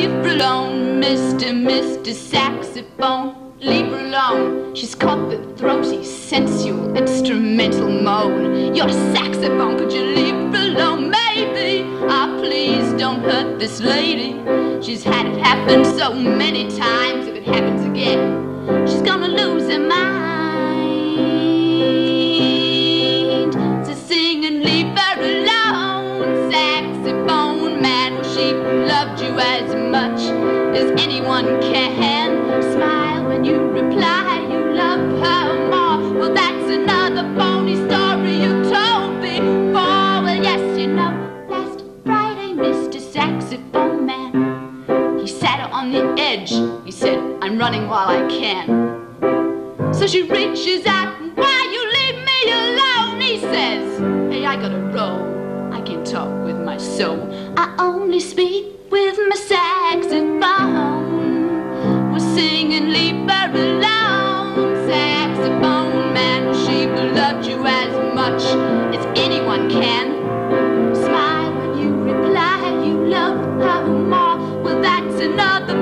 leave alone, Mr. Mr. Saxophone. Leave her alone. She's caught the throaty, sensual, instrumental moan. Your saxophone, could you leave her alone? Maybe. Ah, please don't hurt this lady. She's had it happen so many times. As anyone can. Smile when you reply, you love her more. Well, that's another phony story you told before. Well, yes, you know, last Friday, Mr. Saxophone Man, he sat her on the edge. He said, I'm running while I can. So she reaches out, and why you leave me alone? He says, Hey, I gotta roll. I can't talk with my soul. I only speak with leave her. Saxophone man, she loved you as much as anyone can. Smile when you reply, you love her more. Well, that's another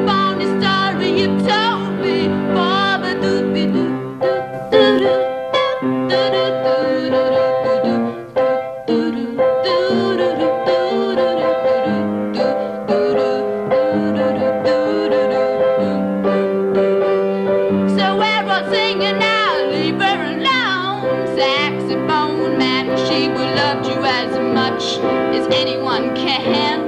much as anyone can.